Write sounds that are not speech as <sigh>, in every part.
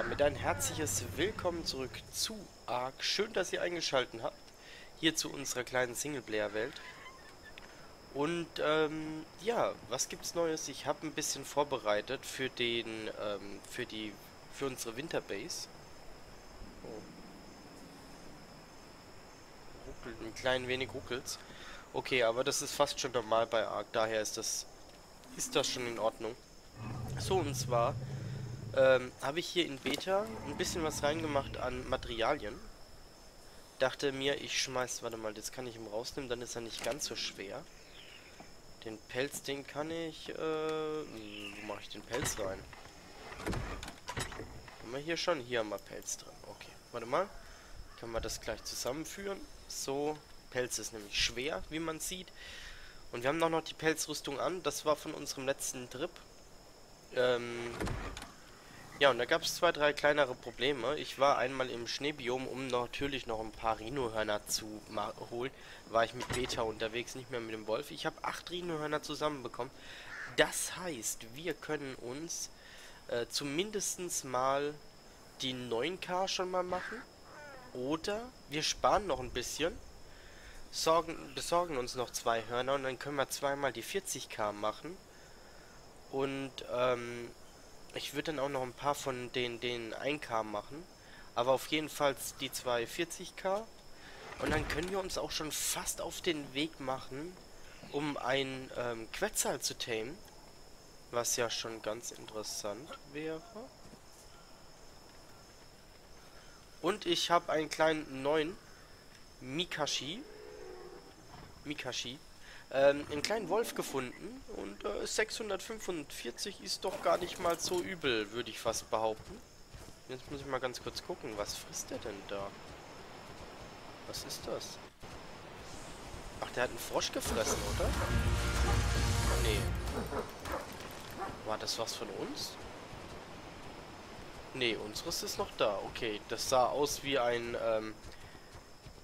damit ein herzliches Willkommen zurück zu Ark. Schön, dass ihr eingeschaltet habt. Hier zu unserer kleinen Singleplayer-Welt. Und ähm, ja, was gibt's Neues? Ich habe ein bisschen vorbereitet für den, ähm, für die, für unsere Winterbase. Oh. Ruckelt, ein klein wenig ruckelt's. Okay, aber das ist fast schon normal bei Ark, daher ist das, ist das schon in Ordnung. So, und zwar ähm, habe ich hier in Beta ein bisschen was reingemacht an Materialien. Dachte mir, ich schmeiß, warte mal, das kann ich ihm rausnehmen, dann ist er nicht ganz so schwer. Den Pelz, den kann ich, äh, wo mache ich den Pelz rein? Haben wir hier schon? Hier haben wir Pelz drin. Okay, warte mal. Können wir das gleich zusammenführen. So, Pelz ist nämlich schwer, wie man sieht. Und wir haben auch noch die Pelzrüstung an. Das war von unserem letzten Trip. Ähm, ja, und da gab es zwei, drei kleinere Probleme. Ich war einmal im Schneebiom, um natürlich noch ein paar Rhinohörner zu holen. War ich mit Beta unterwegs, nicht mehr mit dem Wolf. Ich habe acht Rhinohörner zusammenbekommen. Das heißt, wir können uns äh, zumindest mal die 9K schon mal machen. Oder wir sparen noch ein bisschen, sorgen, besorgen uns noch zwei Hörner und dann können wir zweimal die 40k machen. Und ähm, ich würde dann auch noch ein paar von den, den 1K machen. Aber auf jeden Fall die zwei 40K. Und dann können wir uns auch schon fast auf den Weg machen, um ein ähm, Quetzal zu tamen. Was ja schon ganz interessant wäre. Und ich habe einen kleinen neuen Mikashi. Mikashi ähm, einen kleinen Wolf gefunden und äh, 645 ist doch gar nicht mal so übel, würde ich fast behaupten. Jetzt muss ich mal ganz kurz gucken, was frisst der denn da? Was ist das? Ach, der hat einen Frosch gefressen, oder? Nee. War das was von uns? Nee, unseres ist noch da. Okay, das sah aus wie ein ähm,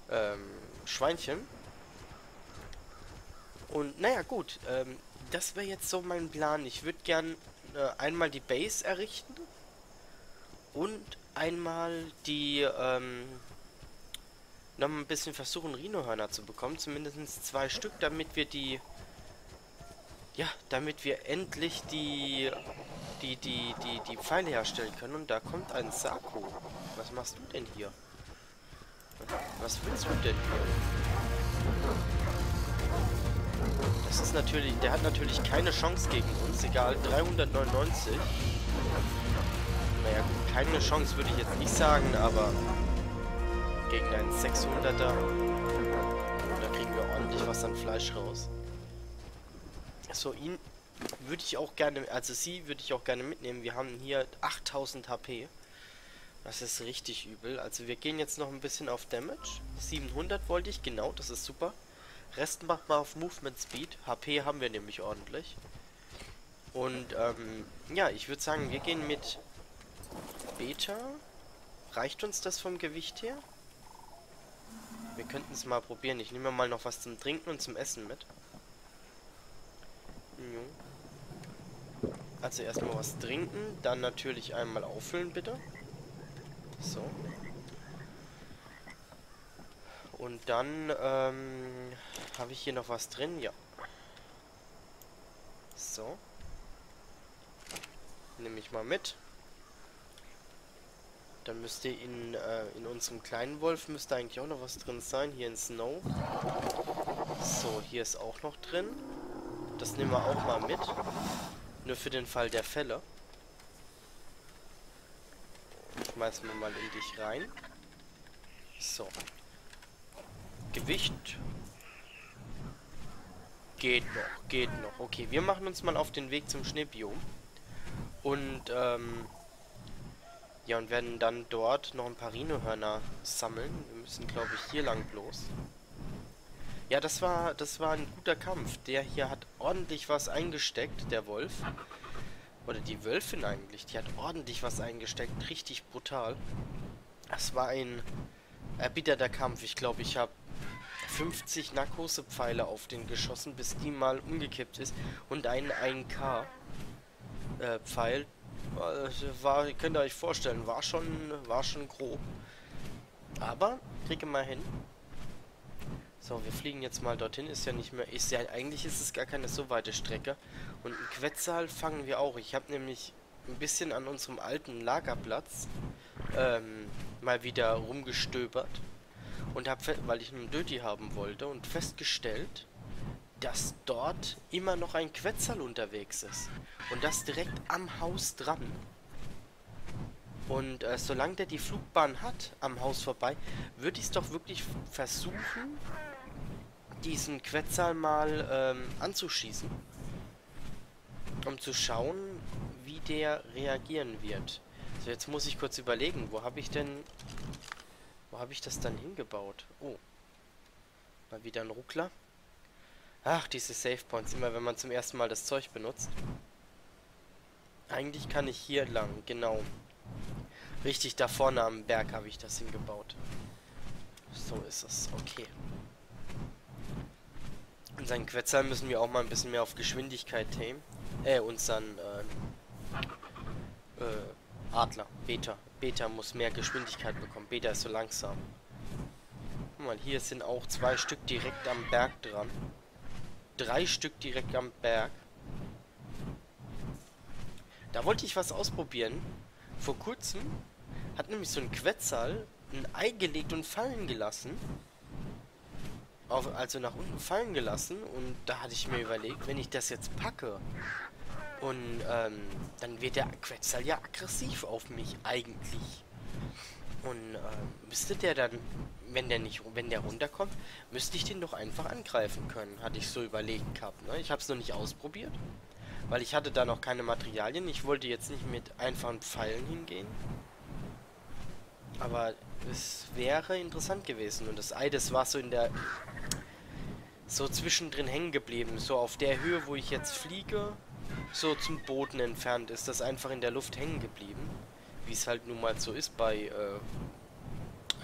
ähm, Schweinchen. Und naja, gut. Ähm, das wäre jetzt so mein Plan. Ich würde gern äh, einmal die Base errichten. Und einmal die, ähm, noch ein bisschen versuchen, Rhinohörner zu bekommen. Zumindest zwei Stück, damit wir die, ja, damit wir endlich die, die, die, die, die Pfeile herstellen können. Und da kommt ein Saku. Was machst du denn hier? Was willst du denn hier? Das ist natürlich, der hat natürlich keine Chance gegen uns, egal, 399. Naja, gut, keine Chance würde ich jetzt nicht sagen, aber gegen einen 600er, da kriegen wir ordentlich was an Fleisch raus. So, ihn würde ich auch gerne, also sie würde ich auch gerne mitnehmen. Wir haben hier 8000 HP. Das ist richtig übel. Also wir gehen jetzt noch ein bisschen auf Damage. 700 wollte ich, genau, das ist super. Rest macht mal auf Movement Speed. HP haben wir nämlich ordentlich. Und ähm, ja, ich würde sagen, wir gehen mit Beta. Reicht uns das vom Gewicht her? Wir könnten es mal probieren. Ich nehme mal noch was zum Trinken und zum Essen mit. Also erstmal was trinken, dann natürlich einmal auffüllen, bitte. So. Und dann ähm, habe ich hier noch was drin, ja. So. Nehme ich mal mit. Dann müsste in, äh, in unserem kleinen Wolf müsste eigentlich auch noch was drin sein. Hier in Snow. So, hier ist auch noch drin. Das nehmen wir auch mal mit. Nur für den Fall der Fälle. Schmeißen wir mal in dich rein. So. Gewicht. Geht noch, geht noch. Okay, wir machen uns mal auf den Weg zum Schneebiom. Und, ähm... Ja, und werden dann dort noch ein paar Rhinohörner sammeln. Wir müssen, glaube ich, hier lang bloß. Ja, das war, das war ein guter Kampf. Der hier hat ordentlich was eingesteckt, der Wolf. Oder die Wölfin eigentlich. Die hat ordentlich was eingesteckt. Richtig brutal. Das war ein erbitterter Kampf. Ich glaube, ich habe 50 Narkosepfeile auf den geschossen, bis die mal umgekippt ist. Und einen 1K äh, Pfeil. War, könnt ihr euch vorstellen, war schon, war schon grob. Aber, kriege mal hin. So, wir fliegen jetzt mal dorthin. Ist ja nicht mehr... Ist ja... Eigentlich ist es gar keine so weite Strecke. Und einen Quetzal fangen wir auch. Ich habe nämlich ein bisschen an unserem alten Lagerplatz ähm, mal wieder rumgestöbert. Und habe, weil ich einen Döti haben wollte und festgestellt, dass dort immer noch ein Quetzal unterwegs ist. Und das direkt am Haus dran. Und äh, solange der die Flugbahn hat, am Haus vorbei, würde ich es doch wirklich versuchen, diesen Quetzal mal ähm, anzuschießen. Um zu schauen, wie der reagieren wird. So, jetzt muss ich kurz überlegen, wo habe ich denn... Wo habe ich das dann hingebaut? Oh. Mal wieder ein Ruckler. Ach, diese Save Points, immer wenn man zum ersten Mal das Zeug benutzt. Eigentlich kann ich hier lang, genau. Richtig, da vorne am Berg habe ich das hingebaut. So ist es, okay. Unseren Quetzal müssen wir auch mal ein bisschen mehr auf Geschwindigkeit tamen. Äh, unseren, äh, Adler, Beta. Beta muss mehr Geschwindigkeit bekommen. Beta ist so langsam. Guck mal, hier sind auch zwei Stück direkt am Berg dran. Drei Stück direkt am Berg. Da wollte ich was ausprobieren. Vor kurzem hat nämlich so ein Quetzal ein Ei gelegt und fallen gelassen. Auf, also nach unten fallen gelassen. Und da hatte ich mir überlegt, wenn ich das jetzt packe und ähm, dann wird der Quetzal ja aggressiv auf mich eigentlich. Und äh, müsste der dann, wenn der nicht, wenn der runterkommt, müsste ich den doch einfach angreifen können, hatte ich so überlegt gehabt. Ne? Ich habe es noch nicht ausprobiert, weil ich hatte da noch keine Materialien. Ich wollte jetzt nicht mit einfachen Pfeilen hingehen. Aber es wäre interessant gewesen. Und das Ei, das war so in der... So zwischendrin hängen geblieben. So auf der Höhe, wo ich jetzt fliege, so zum Boden entfernt ist das einfach in der Luft hängen geblieben. Wie es halt nun mal so ist bei äh,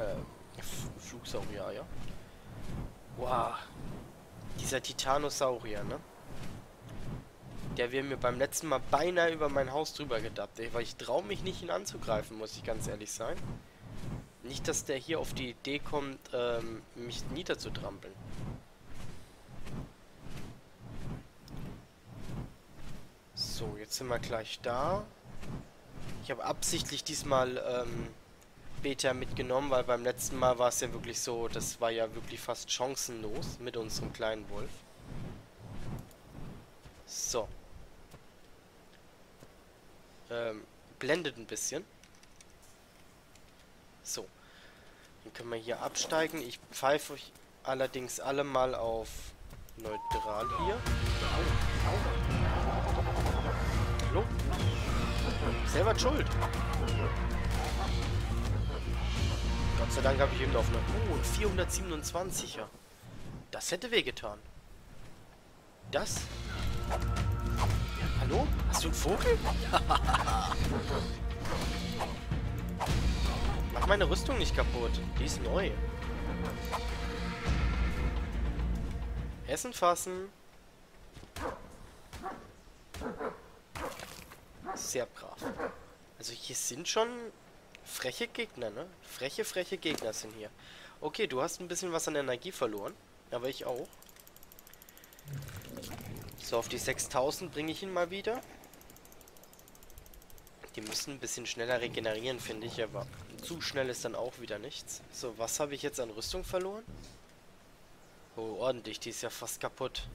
äh, Flugsaurier, ja. Wow. Dieser Titanosaurier, ne? Der wäre mir beim letzten Mal beinahe über mein Haus drüber gedappt, ey, weil ich traue mich nicht, ihn anzugreifen, muss ich ganz ehrlich sein. Nicht, dass der hier auf die Idee kommt, ähm, mich niederzutrampeln. So, jetzt sind wir gleich da. Ich habe absichtlich diesmal ähm, Beta mitgenommen, weil beim letzten Mal war es ja wirklich so, das war ja wirklich fast chancenlos mit unserem kleinen Wolf. So. Ähm, blendet ein bisschen. So. Dann können wir hier absteigen. Ich pfeife euch allerdings alle mal auf neutral hier. Hallo? Selber schuld. Gott sei Dank habe ich eben auf eine... Oh, ein 427er. Das hätte wehgetan. Das? Hallo? Hast du einen Vogel? <laughs> Mach meine Rüstung nicht kaputt. Die ist neu. Essen fassen. Sehr brav. Also hier sind schon freche Gegner, ne? Freche, freche Gegner sind hier. Okay, du hast ein bisschen was an Energie verloren. Aber ich auch. So, auf die 6000 bringe ich ihn mal wieder. Die müssen ein bisschen schneller regenerieren, finde ich, aber zu schnell ist dann auch wieder nichts. So, was habe ich jetzt an Rüstung verloren? Oh, ordentlich, die ist ja fast kaputt.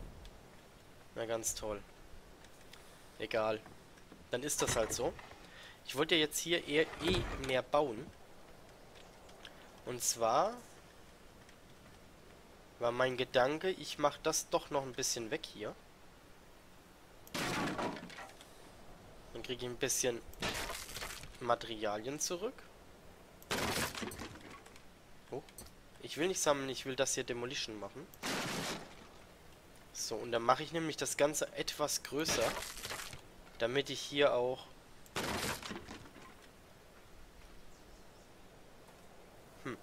Na, ganz toll. Egal. Dann ist das halt so. Ich wollte ja jetzt hier eher eh mehr bauen. Und zwar war mein Gedanke, ich mache das doch noch ein bisschen weg hier. Dann kriege ich ein bisschen Materialien zurück. Oh. Ich will nicht sammeln, ich will das hier Demolition machen. So, und dann mache ich nämlich das Ganze etwas größer. Damit ich hier auch... Hm.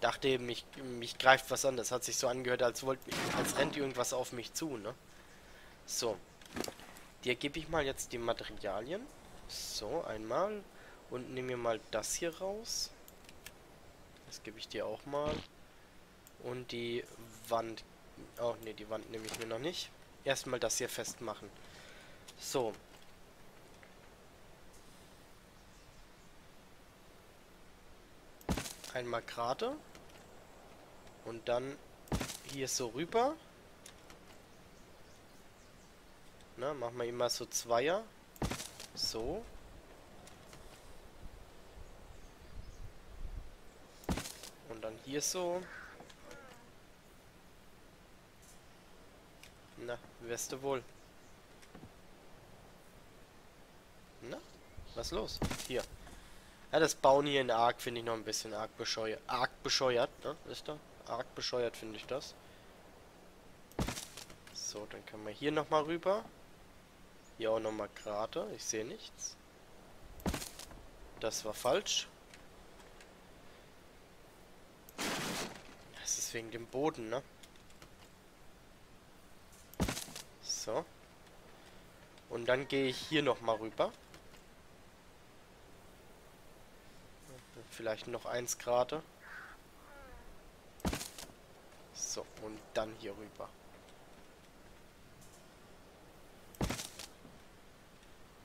Dachte eben, mich, mich greift was an. Das hat sich so angehört, als, wollt, als rennt irgendwas auf mich zu, ne? So. Dir gebe ich mal jetzt die Materialien. So, einmal. Und nehme mir mal das hier raus. Das gebe ich dir auch mal. Und die Wand. Oh, ne, die Wand nehme ich mir noch nicht. Erstmal das hier festmachen. So. Einmal gerade. Und dann hier so rüber. Na, machen wir immer so Zweier. So. Und dann hier so. Na, wirst du wohl. Na, was los? Hier. Ja, das Bauen hier in Ark finde ich noch ein bisschen arg bescheuert. Arg bescheuert, ne? Ist da? Arg bescheuert finde ich das. So, dann können wir hier nochmal rüber. Hier auch nochmal gerade. Ich sehe nichts. Das war falsch. Das ist wegen dem Boden, ne? So. Und dann gehe ich hier nochmal rüber. Vielleicht noch eins gerade. So, und dann hier rüber.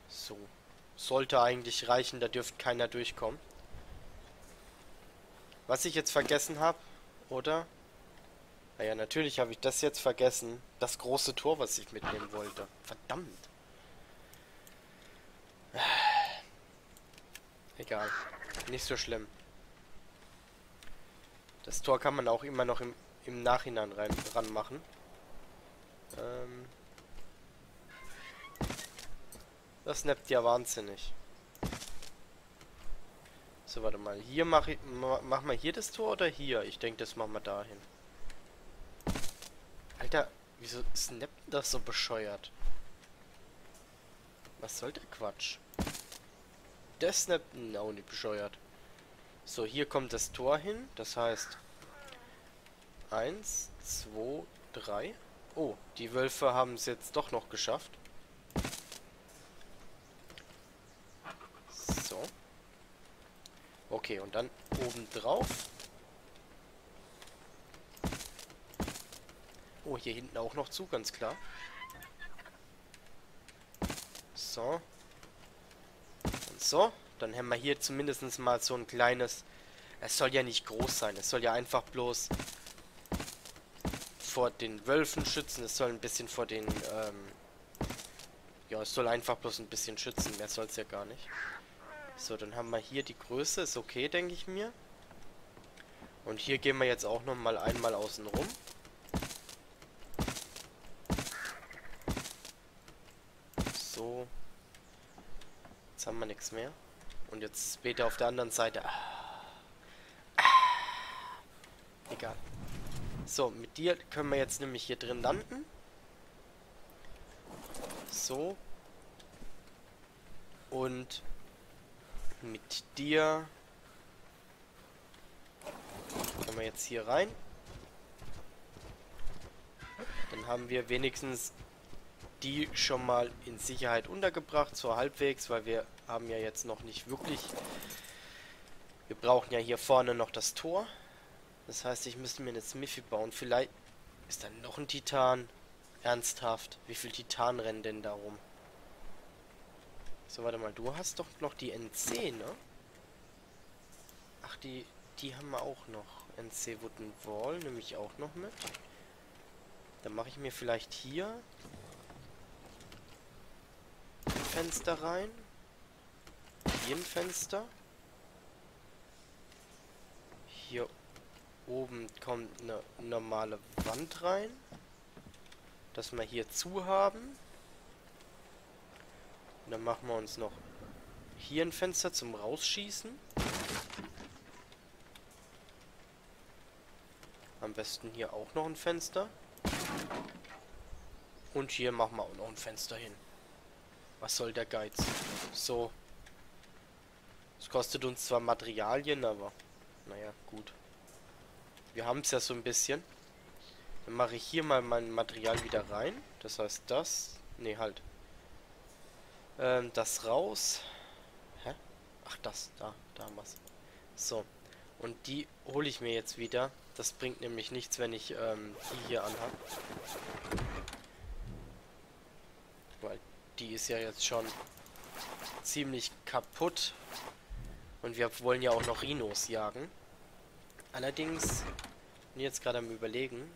So. Sollte eigentlich reichen, da dürfte keiner durchkommen. Was ich jetzt vergessen habe, oder? Naja, natürlich habe ich das jetzt vergessen. Das große Tor, was ich mitnehmen wollte. Verdammt. Egal. Nicht so schlimm. Das Tor kann man auch immer noch im, im Nachhinein rein, ran machen. Ähm das neppt ja wahnsinnig. So, warte mal. Hier mache ich. Ma, machen wir hier das Tor oder hier? Ich denke, das machen wir dahin. Alter, wieso snappt das so bescheuert? Was soll der Quatsch? Der snappt auch nicht bescheuert. So, hier kommt das Tor hin. Das heißt... Eins, zwei, drei. Oh, die Wölfe haben es jetzt doch noch geschafft. So. Okay, und dann oben drauf. Oh, hier hinten auch noch zu, ganz klar. So. So, dann haben wir hier zumindest mal so ein kleines... Es soll ja nicht groß sein, es soll ja einfach bloß vor den Wölfen schützen, es soll ein bisschen vor den... Ähm ja, es soll einfach bloß ein bisschen schützen, mehr soll es ja gar nicht. So, dann haben wir hier die Größe, ist okay, denke ich mir. Und hier gehen wir jetzt auch noch mal einmal außen rum. So. Haben wir nichts mehr. Und jetzt später auf der anderen Seite. Ah. Ah. Egal. So, mit dir können wir jetzt nämlich hier drin landen. So. Und mit dir können wir jetzt hier rein. Dann haben wir wenigstens die schon mal in Sicherheit untergebracht, so halbwegs, weil wir haben ja jetzt noch nicht wirklich... Wir brauchen ja hier vorne noch das Tor. Das heißt, ich müsste mir eine Smithy bauen. Vielleicht ist da noch ein Titan. Ernsthaft. Wie viel Titan rennen denn da rum? So, warte mal. Du hast doch noch die NC, ne? Ach, die, die haben wir auch noch. NC Wooden Wall nehme ich auch noch mit. Dann mache ich mir vielleicht hier Fenster rein. Hier ein Fenster. Hier oben kommt eine normale Wand rein. Dass wir hier zu haben. Und dann machen wir uns noch hier ein Fenster zum Rausschießen. Am besten hier auch noch ein Fenster. Und hier machen wir auch noch ein Fenster hin. Was soll der Geiz? So. Es kostet uns zwar Materialien, aber naja, gut. Wir haben es ja so ein bisschen. Dann mache ich hier mal mein Material wieder rein. Das heißt das. Ne, halt. Ähm, das raus. Hä? Ach, das, da, da haben wir's. So. Und die hole ich mir jetzt wieder. Das bringt nämlich nichts, wenn ich ähm, die hier anhab. Weil die ist ja jetzt schon ziemlich kaputt. Und wir wollen ja auch noch Rhinos jagen. Allerdings, bin jetzt gerade am überlegen,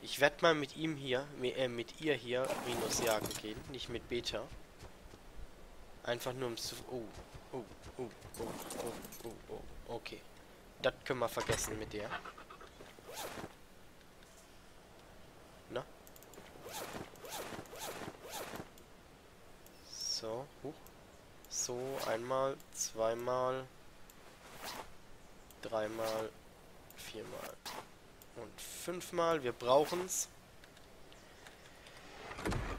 ich werde mal mit ihm hier, äh, mit ihr hier Rhinos jagen gehen, nicht mit Beta. Einfach nur um zu... Oh, oh, oh, oh, oh, oh, oh, okay. Das können wir vergessen mit der. Na? So, huch. So, einmal, zweimal, dreimal, viermal und fünfmal. Wir brauchen es.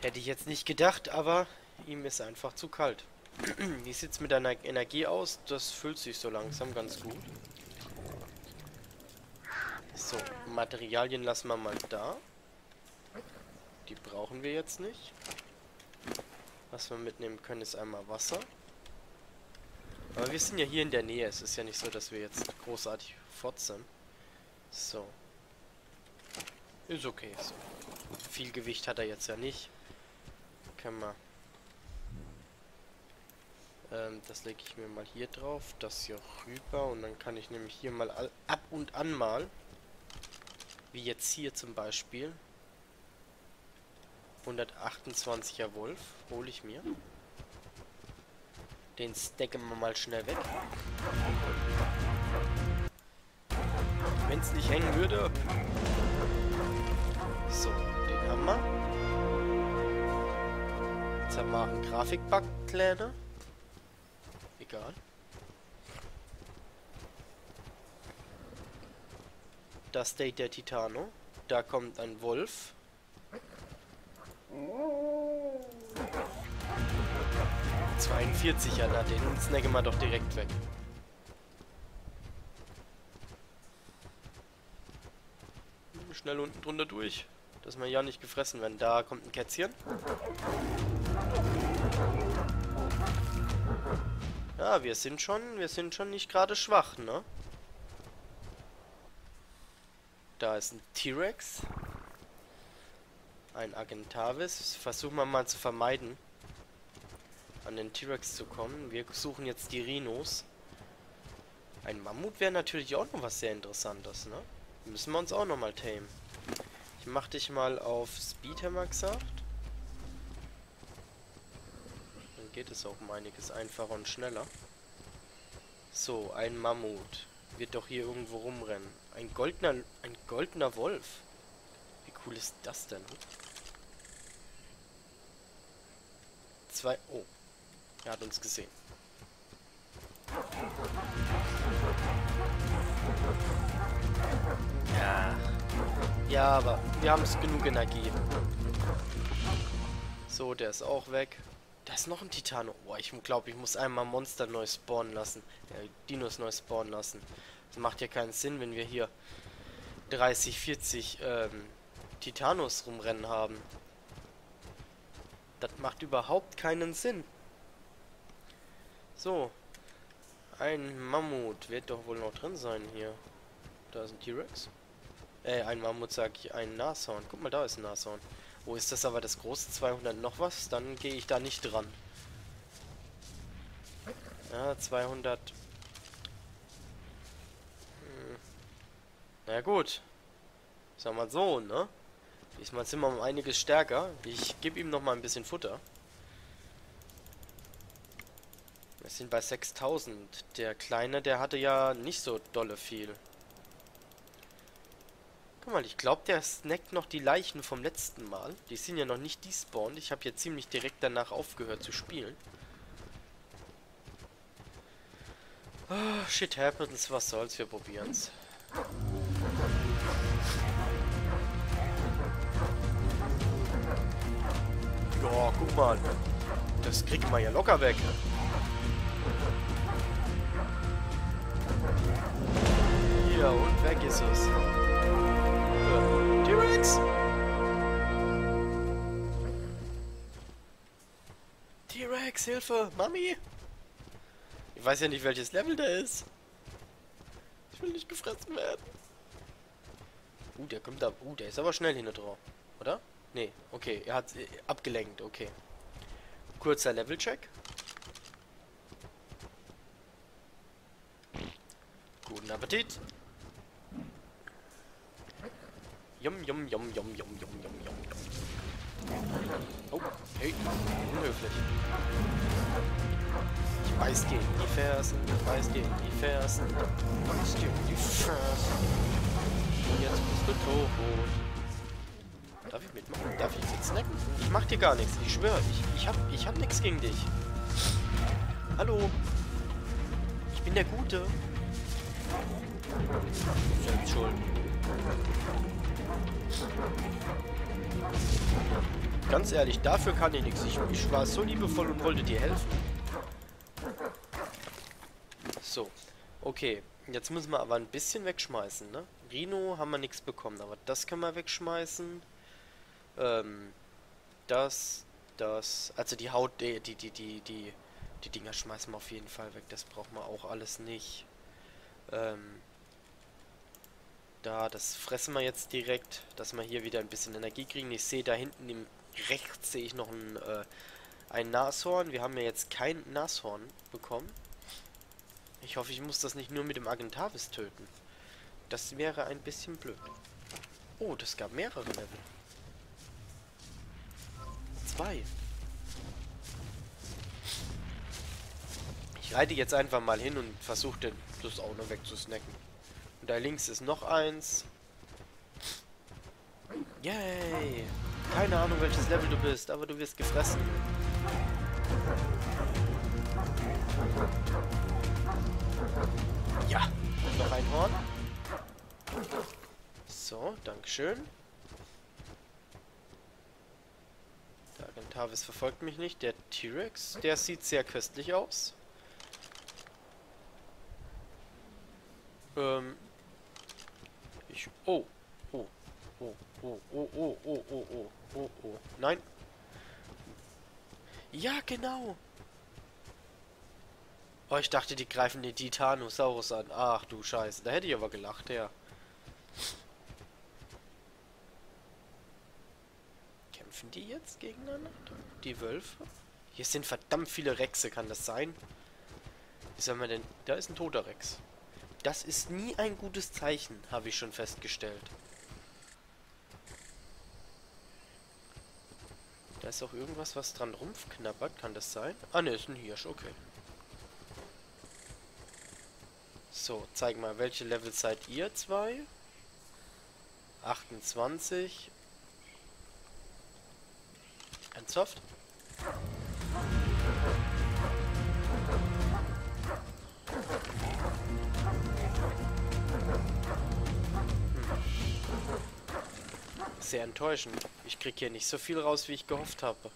Hätte ich jetzt nicht gedacht, aber ihm ist einfach zu kalt. <clears throat> Wie sieht es mit deiner Energie aus? Das füllt sich so langsam ganz gut. So, Materialien lassen wir mal da. Die brauchen wir jetzt nicht. Was wir mitnehmen können, ist einmal Wasser. Aber wir sind ja hier in der Nähe. Es ist ja nicht so, dass wir jetzt großartig fort sind. So. Ist okay. So. Viel Gewicht hat er jetzt ja nicht. Können wir ähm, das lege ich mir mal hier drauf, das hier rüber und dann kann ich nämlich hier mal ab und an mal, wie jetzt hier zum Beispiel, 128er Wolf, hole ich mir. Den stacken wir mal schnell weg. Wenn es nicht hängen würde. So, den haben wir. Jetzt haben wir einen Grafikbug, Kleiner egal. Das State der Titano. Da kommt ein Wolf. Oh. 42 ja, na, den snacken wir doch direkt weg. Schnell unten drunter durch, dass wir ja nicht gefressen werden. Da kommt ein Kätzchen. Ja, wir sind schon, wir sind schon nicht gerade schwach, ne? Da ist ein T-Rex. Ein Agentavis. Versuchen wir mal zu vermeiden, an den T-Rex zu kommen. Wir suchen jetzt die Rhinos. Ein Mammut wäre natürlich auch noch was sehr Interessantes, ne? Müssen wir uns auch noch mal tamen. Ich mach dich mal auf Speedhammer gesagt geht es auch um einiges einfacher und schneller. So, ein Mammut. Wird doch hier irgendwo rumrennen. Ein goldener, ein goldener Wolf. Wie cool ist das denn? Zwei, oh. Er hat uns gesehen. Ja. Ja, aber wir haben es genug Energie. So, der ist auch weg. Da ist noch ein Titano. Oh, ich glaube, ich muss einmal Monster neu spawnen lassen. Äh, Dinos neu spawnen lassen. Das macht ja keinen Sinn, wenn wir hier 30, 40 ähm, Titanos rumrennen haben. Das macht überhaupt keinen Sinn. So. Ein Mammut wird doch wohl noch drin sein hier. Da ist ein T-Rex. Äh, ein Mammut sag ich, ein Nashorn. Guck mal, da ist ein Nashorn. Wo ist das aber das große 200 noch was? Dann gehe ich da nicht dran. Ja, 200. Hm. Na gut. Sag mal so, ne? Diesmal sind wir um einiges stärker. Ich gebe ihm noch mal ein bisschen Futter. Wir sind bei 6000. Der Kleine, der hatte ja nicht so dolle viel. Guck mal, ich glaube, der snackt noch die Leichen vom letzten Mal. Die sind ja noch nicht despawned. Ich habe ja ziemlich direkt danach aufgehört zu spielen. Oh, shit happens, was soll's, wir probieren's. Ja, guck mal. Das kriegt man ja locker weg. Hier, und weg ist es. T-Rex! T-Rex! T-Rex, Hilfe! Mami! Ich weiß ja nicht, welches Level der ist. Ich will nicht gefressen werden. Uh, der kommt da. Uh, der ist aber schnell hinter drauf. Oder? Nee, okay. Er hat äh, abgelenkt, okay. Kurzer Level-Check. Guten Appetit. Yum, yum, yum, yum, yum, yum, yum, yum, yum. Oh, hey, unhöflich. Ich beiß in die Fersen, ich beiß in die Fersen, ich beiß in die Fersen. Jetzt bist du tot. Darf ich mitmachen? Darf ich jetzt snacken? Ich mach dir gar nichts, ich schwöre. Ich, ich hab, ich hab nichts gegen dich. Hallo? Ich bin der Gute. Selbst schuld. Ganz ehrlich, dafür kann ich nichts. Ich, ich war so liebevoll und wollte dir helfen. So, okay. Jetzt müssen wir aber ein bisschen wegschmeißen, ne? Rino haben wir nichts bekommen, aber das können wir wegschmeißen. Ähm, das, das, also die Haut, die, die, die, die, die, die Dinger schmeißen wir auf jeden Fall weg. Das brauchen wir auch alles nicht. Ähm, da, das fressen wir jetzt direkt, dass wir hier wieder ein bisschen Energie kriegen. Ich sehe da hinten im rechts sehe ich noch ein, äh, ein Nashorn. Wir haben ja jetzt kein Nashorn bekommen. Ich hoffe, ich muss das nicht nur mit dem Agentavis töten. Das wäre ein bisschen blöd. Oh, das gab mehrere Level. Zwei. Ich reite jetzt einfach mal hin und versuche das auch noch wegzusnacken. Und da links ist noch eins. Yay! Keine Ahnung, welches Level du bist, aber du wirst gefressen. Ja, noch ein Horn. So, Dankeschön. Der Agentavis verfolgt mich nicht. Der T-Rex, der sieht sehr köstlich aus. Ähm. Ich. Oh. Oh. Oh. Oh. Oh. Oh. Oh. Oh. Oh. Oh. Oh. Nein. Ja, genau. Oh, ich dachte, die greifen den Titanosaurus an. Ach du Scheiße. Da hätte ich aber gelacht, ja. Kämpfen die jetzt gegeneinander? Die Wölfe? Hier sind verdammt viele Rexe, kann das sein? Wie soll man denn... Da ist ein toter Rex. Das ist nie ein gutes Zeichen, habe ich schon festgestellt. Da ist auch irgendwas, was dran rumknabbert. Kann das sein? Ah, ne, ist ein Hirsch. Okay. So, zeig mal, welche Level seid ihr zwei? 28. Ernsthaft? Sehr enttäuschend. Ich krieg hier nicht so viel raus, wie ich gehofft habe.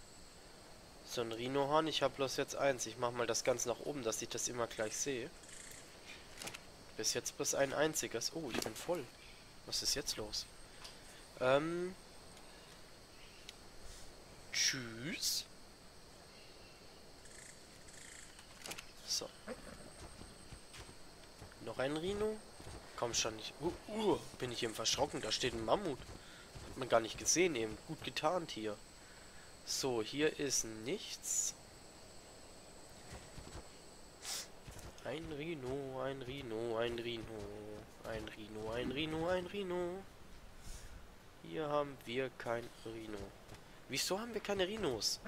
So ein Rhinohorn, ich habe bloß jetzt eins. Ich mach mal das ganz nach oben, dass ich das immer gleich sehe. Bis jetzt bis ein einziges. Oh, ich bin voll. Was ist jetzt los? Ähm. Tschüss. So. Noch ein Rhino? Komm schon nicht. Uh, uh, bin ich eben verschrocken. Da steht ein Mammut. Man gar nicht gesehen eben. Gut getarnt hier. So, hier ist nichts. Ein Rhino, ein Rhino, ein Rhino, ein Rhino, ein Rhino, ein Rhino. Hier haben wir kein Rhino. Wieso haben wir keine Rhinos?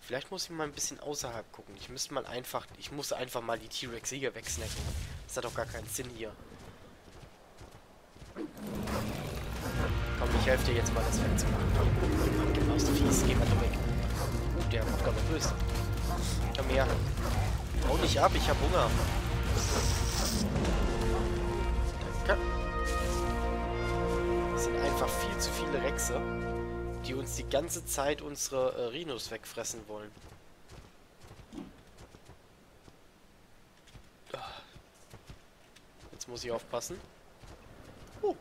Vielleicht muss ich mal ein bisschen außerhalb gucken. Ich müsste mal einfach, ich muss einfach mal die T-Rex-Sieger wegsnacken. Das hat doch gar keinen Sinn hier. Helfe dir jetzt mal das wegzumachen. Genau, so fies, geh mal weg. Uh, der macht aber böse. Komm her. Hau nicht ab, ich hab Hunger. Danke. Es sind einfach viel zu viele Rexe, die uns die ganze Zeit unsere äh, Rhinos wegfressen wollen. Jetzt muss ich aufpassen. Oh,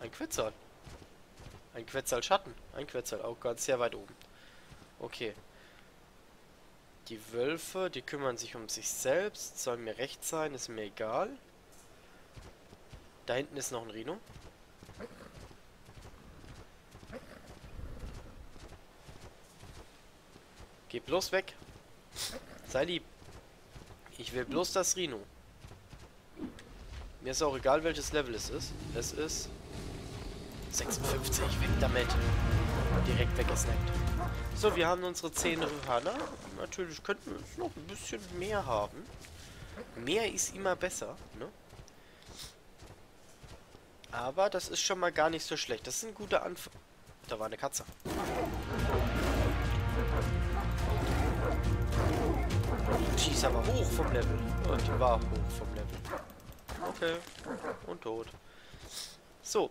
ein Quetzal. Ein Quetzal Schatten. Ein Quetzal, auch ganz sehr weit oben. Okay. Die Wölfe, die kümmern sich um sich selbst. Soll mir recht sein, ist mir egal. Da hinten ist noch ein Rhino. Geh bloß weg. Sei lieb. Ich will bloß das Rhino. Mir ist auch egal, welches Level es ist. Es ist 56. Weg damit. Direkt weggesnackt. So, wir haben unsere 10 Rühana. Natürlich könnten wir noch ein bisschen mehr haben. Mehr ist immer besser, ne? Aber das ist schon mal gar nicht so schlecht. Das ist ein guter Anfang. Da war eine Katze. Die ist aber hoch vom Level. Und die war hoch vom Level. Okay. Und tot. So.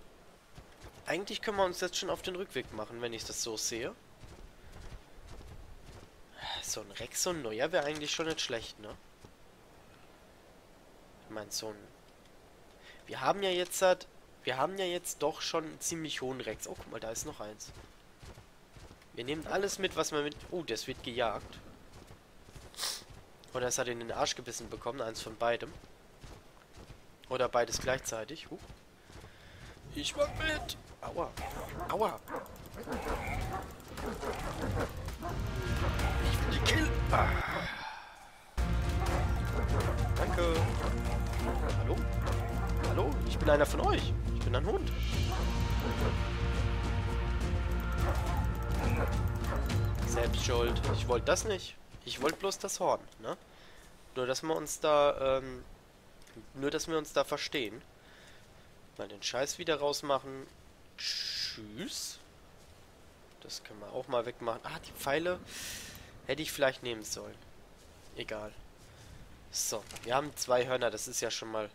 Eigentlich können wir uns jetzt schon auf den Rückweg machen, wenn ich das so sehe. So ein Rex, so ein neuer wäre eigentlich schon nicht schlecht, ne? Ich meine, so ein... Wir haben ja jetzt halt... Wir haben ja jetzt doch schon einen ziemlich hohen Rex. Oh, guck mal, da ist noch eins. Wir nehmen alles mit, was man mit... Oh, das wird gejagt. Oder es hat ihn in den Arsch gebissen bekommen, eins von beidem. Oder beides gleichzeitig. Uh. Ich mach mit! Aua. Aua. Ich will die killen. Ah. Danke. Hallo? Hallo? Ich bin einer von euch. Ich bin ein Hund. Selbst schuld. Ich wollte das nicht. Ich wollte bloß das Horn, ne? Nur, dass wir uns da, ähm, nur, dass wir uns da verstehen. Mal den Scheiß wieder rausmachen. Tschüss. Das können wir auch mal wegmachen. Ah, die Pfeile hätte ich vielleicht nehmen sollen. Egal. So, wir haben zwei Hörner. Das ist ja schon mal...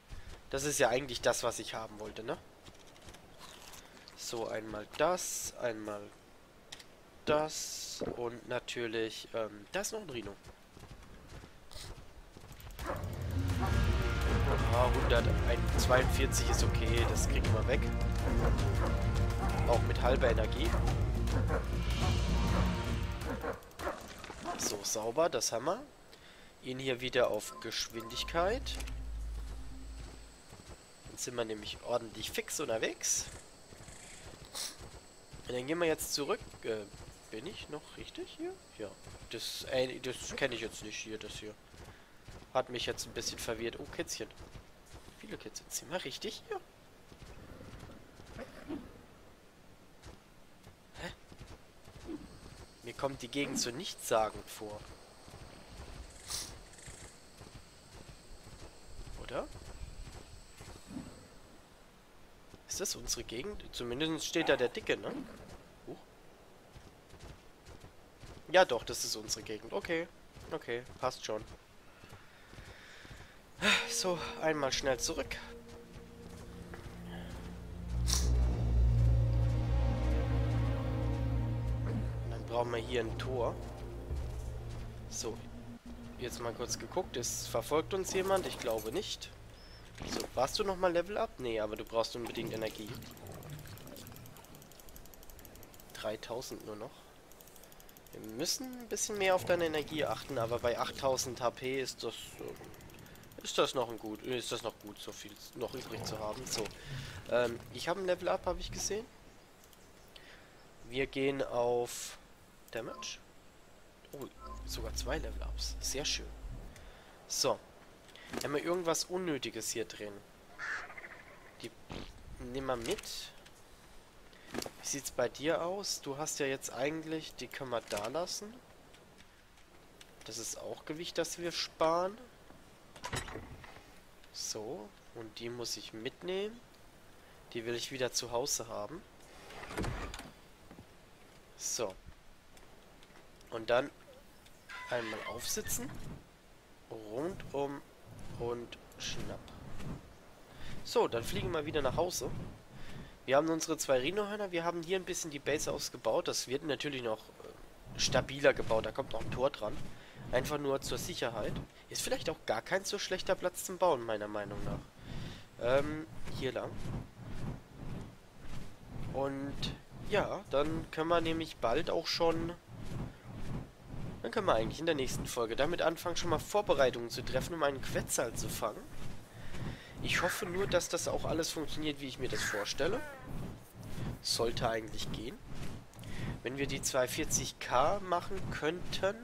Das ist ja eigentlich das, was ich haben wollte, ne? So, einmal das, einmal das und natürlich... Ähm, da ist noch ein Rhino. Ah, 142 ist okay, das kriegen wir weg. Auch mit halber Energie. So, sauber, das haben wir. Ihn hier wieder auf Geschwindigkeit. Jetzt sind wir nämlich ordentlich fix unterwegs. Und dann gehen wir jetzt zurück. Äh, bin ich noch richtig hier? Ja. Das, äh, das kenne ich jetzt nicht hier, das hier. Hat mich jetzt ein bisschen verwirrt. Oh, Kätzchen. Viele Kätzchen. Sind wir richtig hier? Hä? Mir kommt die Gegend so nichtssagend vor. Oder? Ist das unsere Gegend? Zumindest steht da der Dicke, ne? Uh. Ja doch, das ist unsere Gegend. Okay. Okay, passt schon. So, einmal schnell zurück. Und dann brauchen wir hier ein Tor. So, jetzt mal kurz geguckt. Es verfolgt uns jemand? Ich glaube nicht. So, warst du nochmal Level Up? Nee, aber du brauchst unbedingt Energie. 3000 nur noch. Wir müssen ein bisschen mehr auf deine Energie achten, aber bei 8000 HP ist das... Äh, ist das noch ein gut, ist das noch gut, so viel noch übrig zu haben. So, ähm, ich habe ein Level Up, habe ich gesehen. Wir gehen auf Damage. Oh, sogar zwei Level Ups. Sehr schön. So. Haben wir irgendwas Unnötiges hier drin? Die nehmen wir mit. Wie sieht's bei dir aus? Du hast ja jetzt eigentlich, die können wir da lassen. Das ist auch Gewicht, das wir sparen. So, und die muss ich mitnehmen. Die will ich wieder zu Hause haben. So. Und dann einmal aufsitzen. Rundum und schnapp. So, dann fliegen wir wieder nach Hause. Wir haben unsere zwei Rhinohörner. Wir haben hier ein bisschen die Base ausgebaut. Das wird natürlich noch äh, stabiler gebaut. Da kommt noch ein Tor dran. Einfach nur zur Sicherheit. Ist vielleicht auch gar kein so schlechter Platz zum Bauen, meiner Meinung nach. Ähm, hier lang. Und ja, dann können wir nämlich bald auch schon Dann können wir eigentlich in der nächsten Folge damit anfangen, schon mal Vorbereitungen zu treffen, um einen Quetzal zu fangen. Ich hoffe nur, dass das auch alles funktioniert, wie ich mir das vorstelle. Sollte eigentlich gehen. Wenn wir die 240k machen könnten...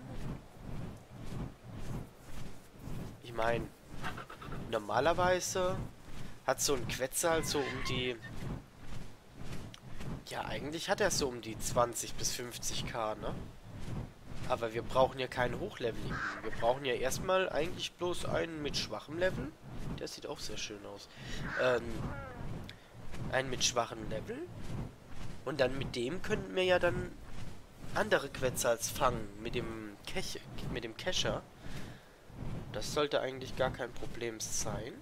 Ich meine, normalerweise hat so ein Quetzal so um die... Ja, eigentlich hat er so um die 20 bis 50k, ne? Aber wir brauchen ja keinen Hochleveligen. Wir brauchen ja erstmal eigentlich bloß einen mit schwachem Level. Der sieht auch sehr schön aus. Ähm, einen mit schwachem Level. Und dann mit dem könnten wir ja dann andere Quetzals fangen. Mit dem Kech mit dem Kescher. Das sollte eigentlich gar kein Problem sein.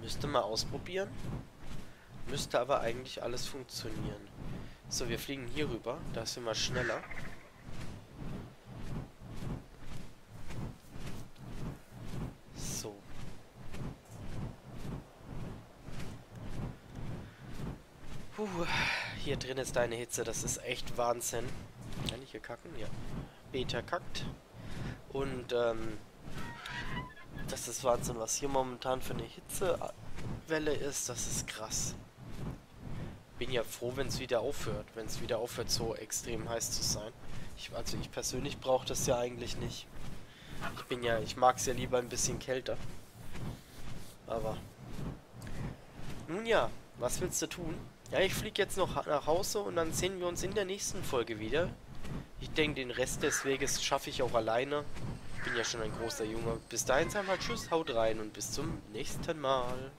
Müsste mal ausprobieren. Müsste aber eigentlich alles funktionieren. So, wir fliegen hier rüber. Da sind wir schneller. So. Puh, hier drin ist deine Hitze. Das ist echt Wahnsinn. Kann ich hier kacken? Ja. Beta kackt. Und, ähm... Das ist Wahnsinn, was hier momentan für eine Hitzewelle ist. Das ist krass bin ja froh, wenn es wieder aufhört. Wenn es wieder aufhört, so extrem heiß zu sein. Ich, also ich persönlich brauche das ja eigentlich nicht. Ich bin ja, ich mag es ja lieber ein bisschen kälter. Aber. Nun ja, was willst du tun? Ja, ich fliege jetzt noch nach Hause und dann sehen wir uns in der nächsten Folge wieder. Ich denke, den Rest des Weges schaffe ich auch alleine. Ich bin ja schon ein großer Junge. Bis dahin sagen wir Tschüss, haut rein und bis zum nächsten Mal.